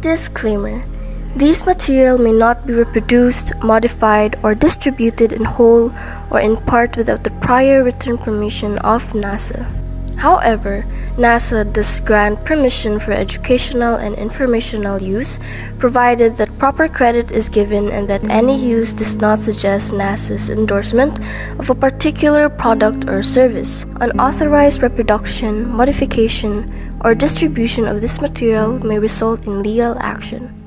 Disclaimer These material may not be reproduced, modified, or distributed in whole or in part without the prior written permission of NASA. However, NASA does grant permission for educational and informational use, provided that proper credit is given and that any use does not suggest NASA's endorsement of a particular product or service. Unauthorized reproduction, modification, or distribution of this material may result in legal action.